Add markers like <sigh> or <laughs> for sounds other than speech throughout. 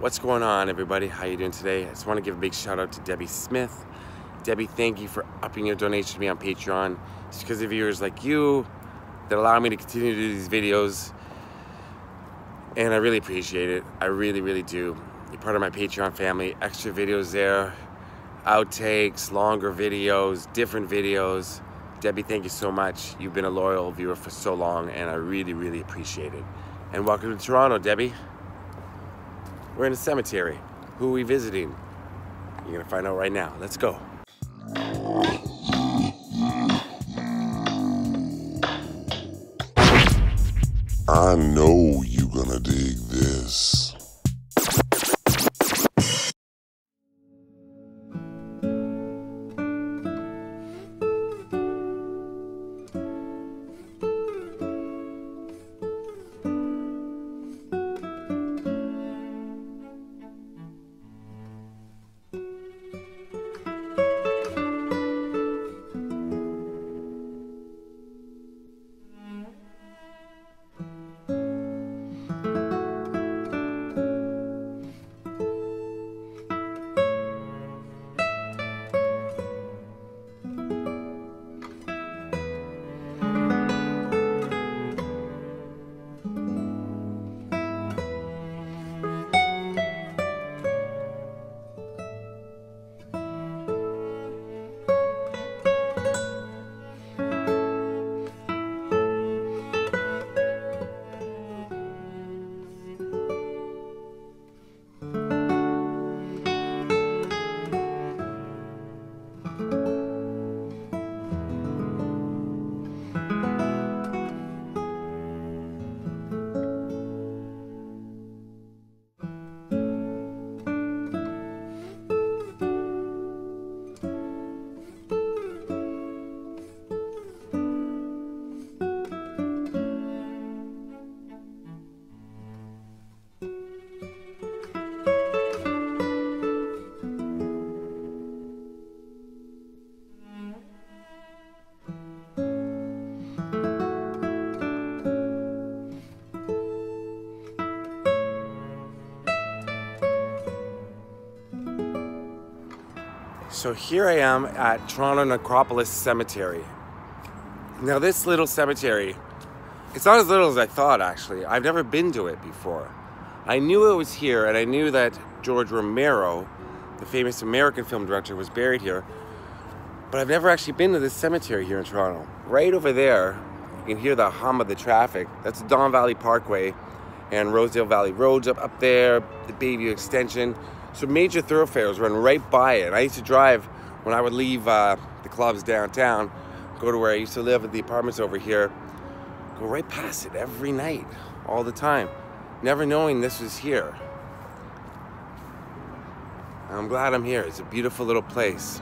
What's going on, everybody? How you doing today? I just want to give a big shout out to Debbie Smith. Debbie, thank you for upping your donation to me on Patreon. It's because of viewers like you that allow me to continue to do these videos. And I really appreciate it. I really, really do. You're part of my Patreon family. Extra videos there, outtakes, longer videos, different videos. Debbie, thank you so much. You've been a loyal viewer for so long, and I really, really appreciate it. And welcome to Toronto, Debbie. We're in a cemetery. Who are we visiting? You're gonna find out right now. Let's go. I know you're gonna dig this. So here I am at Toronto Necropolis Cemetery. Now this little cemetery, it's not as little as I thought actually. I've never been to it before. I knew it was here and I knew that George Romero, the famous American film director, was buried here. But I've never actually been to this cemetery here in Toronto. Right over there, you can hear the hum of the traffic. That's Don Valley Parkway and Rosedale Valley Roads up, up there, the Bayview Extension. So major thoroughfares run right by it. I used to drive when I would leave uh, the clubs downtown, go to where I used to live at the apartments over here, go right past it every night, all the time, never knowing this was here. I'm glad I'm here. It's a beautiful little place.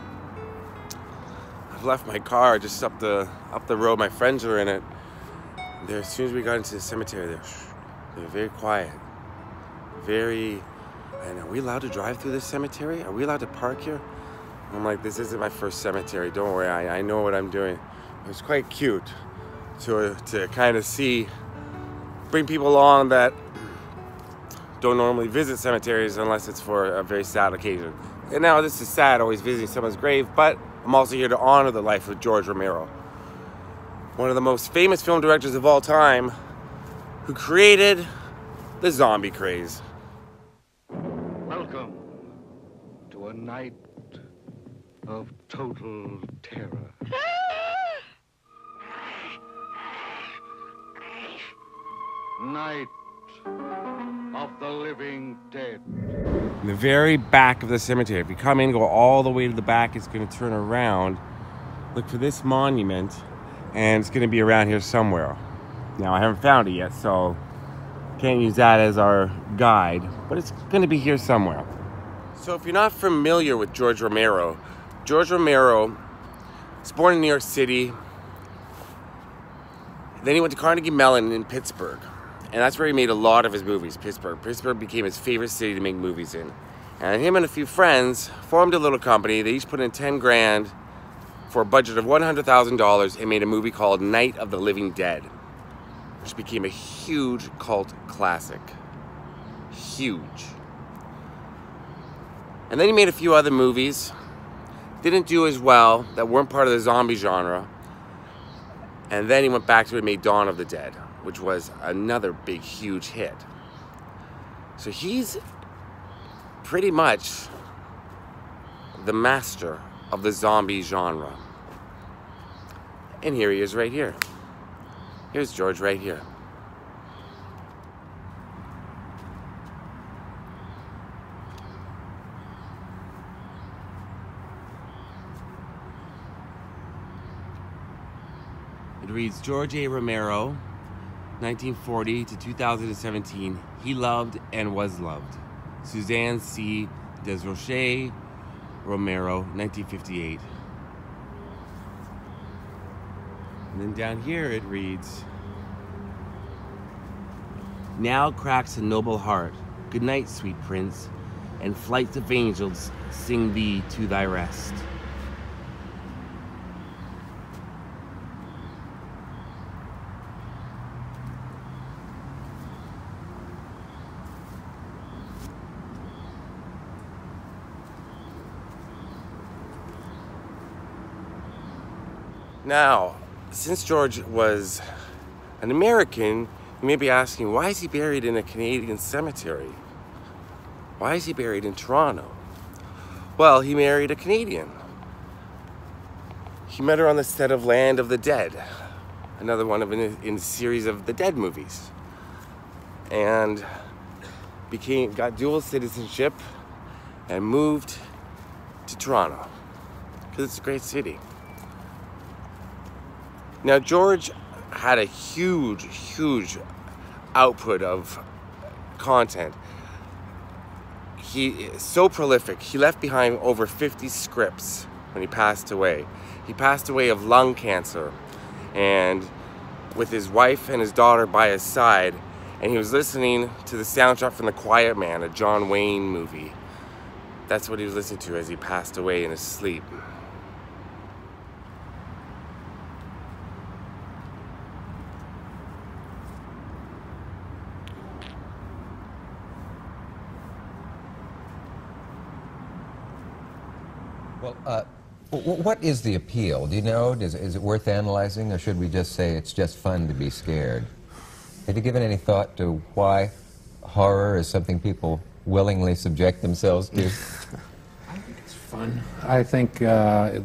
I've left my car just up the up the road. My friends are in it. There, as soon as we got into the cemetery, they're, they're very quiet, very and are we allowed to drive through this cemetery? Are we allowed to park here? I'm like, this isn't my first cemetery. Don't worry, I, I know what I'm doing. It was quite cute to, to kind of see, bring people along that don't normally visit cemeteries unless it's for a very sad occasion. And now this is sad, always visiting someone's grave, but I'm also here to honor the life of George Romero. One of the most famous film directors of all time who created the zombie craze. Welcome to a night of total terror. night of the living dead. In the very back of the cemetery. If you come in, go all the way to the back, it's going to turn around. Look for this monument, and it's going to be around here somewhere. Now, I haven't found it yet, so can't use that as our guide, but it's going to be here somewhere. So, if you're not familiar with George Romero, George Romero was born in New York City. Then he went to Carnegie Mellon in Pittsburgh. And that's where he made a lot of his movies, Pittsburgh. Pittsburgh became his favorite city to make movies in. And him and a few friends formed a little company. They each put in 10 grand for a budget of $100,000 and made a movie called Night of the Living Dead, which became a huge cult classic. Huge. And then he made a few other movies. Didn't do as well, that weren't part of the zombie genre. And then he went back to it and made Dawn of the Dead, which was another big, huge hit. So he's pretty much the master of the zombie genre. And here he is right here. Here's George right here. Reads George A. Romero, 1940 to 2017. He loved and was loved. Suzanne C. Desroches Romero, 1958. And then down here it reads Now cracks a noble heart. Good night, sweet prince, and flights of angels sing thee to thy rest. Now, since George was an American, you may be asking, why is he buried in a Canadian cemetery? Why is he buried in Toronto? Well, he married a Canadian. He met her on the set of Land of the Dead, another one of in, in a series of the Dead movies, and became got dual citizenship and moved to Toronto because it's a great city. Now, George had a huge, huge output of content. He is so prolific. He left behind over 50 scripts when he passed away. He passed away of lung cancer and with his wife and his daughter by his side and he was listening to the soundtrack from The Quiet Man, a John Wayne movie. That's what he was listening to as he passed away in his sleep. Well, uh, w- what is the appeal? Do you know? Is, is it worth analyzing, or should we just say it's just fun to be scared? Have you given any thought to why horror is something people willingly subject themselves to? <laughs> I think it's fun. I think uh,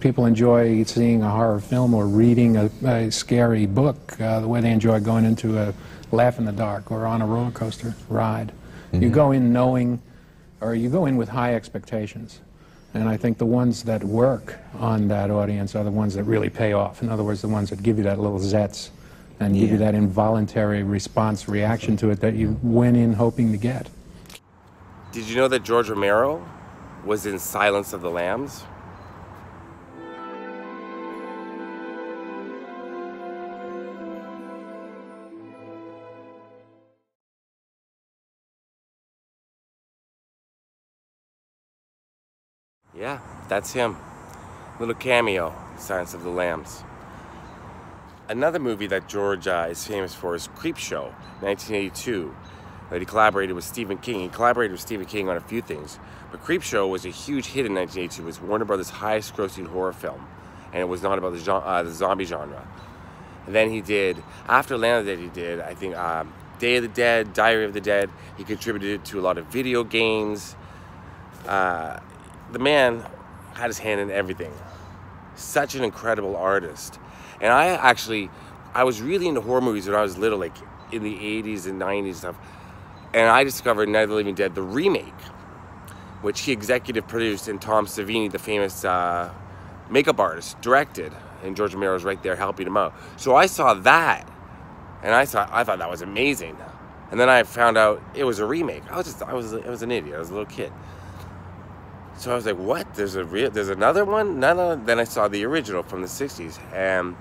people enjoy seeing a horror film or reading a, a scary book uh, the way they enjoy going into a laugh in the dark or on a roller coaster ride. You go in knowing, or you go in with high expectations. And I think the ones that work on that audience are the ones that really pay off. In other words, the ones that give you that little zets and give you that involuntary response reaction to it that you went in hoping to get. Did you know that George Romero was in Silence of the Lambs? Yeah, that's him. Little cameo, Silence of the Lambs. Another movie that George uh, is famous for is Creepshow, 1982, that he collaborated with Stephen King. He collaborated with Stephen King on a few things, but Creepshow was a huge hit in 1982. It was Warner Brothers' highest-grossing horror film, and it was not about the, uh, the zombie genre. And then he did, after Land of the Dead, he did, I think, um, Day of the Dead, Diary of the Dead. He contributed to a lot of video games. Uh, the man had his hand in everything. Such an incredible artist. And I actually, I was really into horror movies when I was little, like in the 80s and 90s and stuff. And I discovered Night of the Living Dead, the remake, which he executive produced, and Tom Savini, the famous uh, makeup artist, directed. And George Romero was right there helping him out. So I saw that, and I saw, I thought that was amazing. And then I found out it was a remake. I was just, I was, I was an idiot. I was a little kid. So I was like, "What? There's a real, there's another one?" None of. Then I saw the original from the '60s, and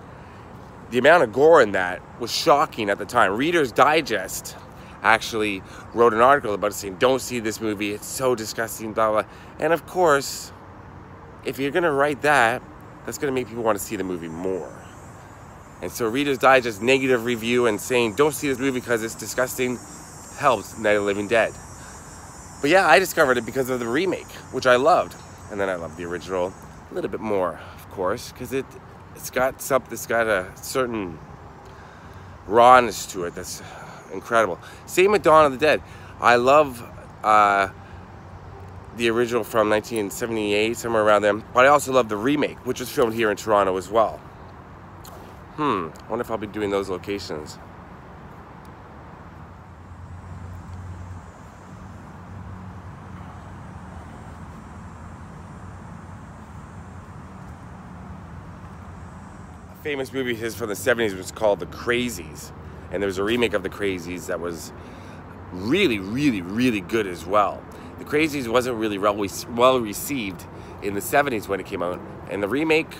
the amount of gore in that was shocking at the time. Reader's Digest actually wrote an article about it saying, "Don't see this movie. It's so disgusting." Blah blah. And of course, if you're gonna write that, that's gonna make people want to see the movie more. And so Reader's Digest negative review and saying, "Don't see this movie because it's disgusting," helps Night of the Living Dead. But yeah, I discovered it because of the remake, which I loved, and then I loved the original a little bit more, of course, because it it's got something. It's got a certain rawness to it that's incredible. Same with Dawn of the Dead. I love uh, the original from 1978, somewhere around then, but I also love the remake, which was filmed here in Toronto as well. Hmm, I wonder if I'll be doing those locations. Famous movie of his from the 70s was called The Crazies, and there was a remake of The Crazies that was really, really, really good as well. The Crazies wasn't really well received in the 70s when it came out, and the remake,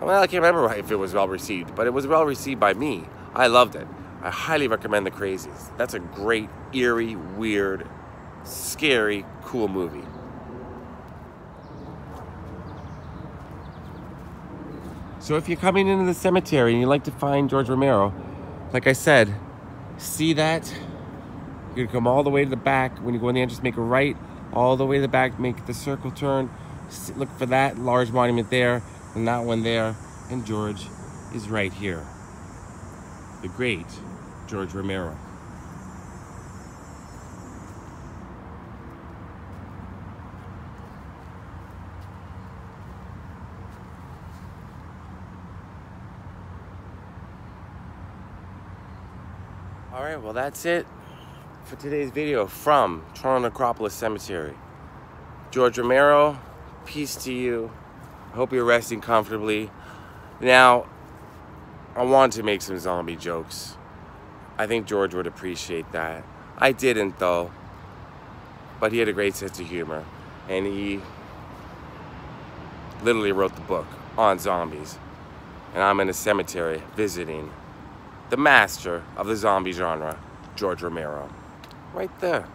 well, I can't remember if it was well received, but it was well received by me. I loved it. I highly recommend The Crazies. That's a great, eerie, weird, scary, cool movie. So if you're coming into the cemetery and you like to find George Romero, like I said, see that? You're gonna come all the way to the back. When you go in the entrance, make a right, all the way to the back, make the circle turn. Look for that large monument there, and that one there. And George is right here. The great George Romero. All right, well, that's it for today's video from Toronto Necropolis Cemetery. George Romero, peace to you. I hope you're resting comfortably. Now, I wanted to make some zombie jokes. I think George would appreciate that. I didn't, though. But he had a great sense of humor. And he literally wrote the book on zombies. And I'm in a cemetery visiting the master of the zombie genre, George Romero. Right there.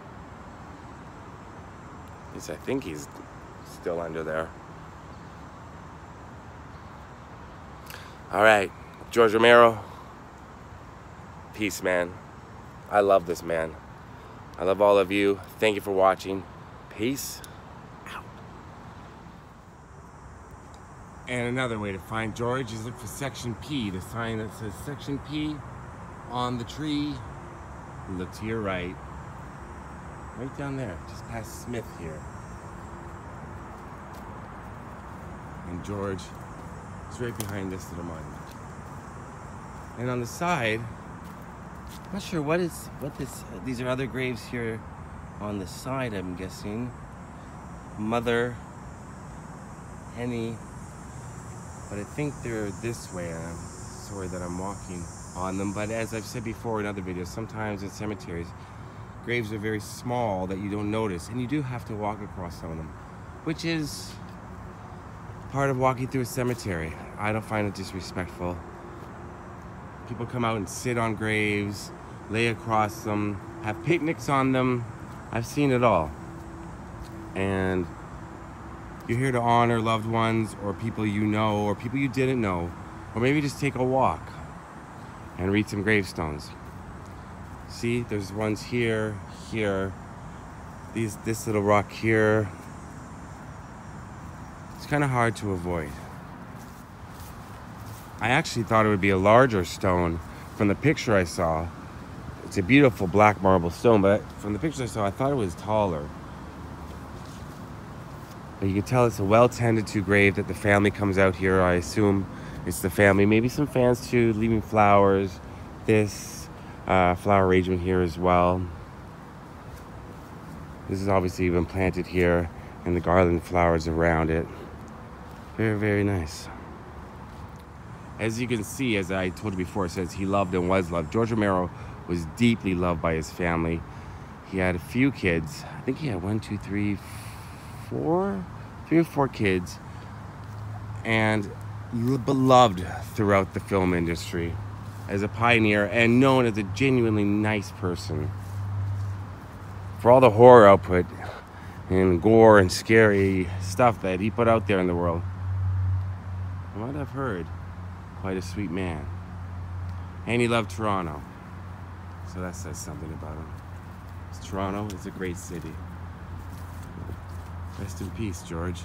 At I think he's still under there. All right, George Romero. Peace, man. I love this man. I love all of you. Thank you for watching. Peace And another way to find George is look for Section P, the sign that says Section P on the tree. Look to your right. Right down there, just past Smith here. And George is right behind this little monument. And on the side, I'm not sure what is what this. These are other graves here on the side. I'm guessing. Mother, Henny, but I think they're this way. I'm sorry that I'm walking on them, but as I've said before in other videos, sometimes in cemeteries, graves are very small that you don't notice, and you do have to walk across some of them, which is part of walking through a cemetery. I don't find it disrespectful. People come out and sit on graves, lay across them, have picnics on them. I've seen it all. And you're here to honor loved ones or people you know or people you didn't know. Or maybe just take a walk and read some gravestones. See, there's ones here, here, these, this little rock here. It's kind of hard to avoid. I actually thought it would be a larger stone from the picture I saw. It's a beautiful black marble stone, but from the picture I saw, I thought it was taller. You can tell it's a well tended to grave that the family comes out here. I assume it's the family, maybe some fans too, leaving flowers. This uh, flower arrangement here as well. This is obviously been planted here, and the garland flowers around it. Very, very nice. As you can see, as I told you before, it says he loved and was loved. George Romero was deeply loved by his family. He had a few kids. I think he had one, two, three, four, three or four kids. And beloved throughout the film industry as a pioneer and known as a genuinely nice person. For all the horror output and gore and scary stuff that he put out there in the world, I might have heard quite a sweet man. And he loved Toronto. So that says something about him. Toronto is a great city. Rest in peace, George.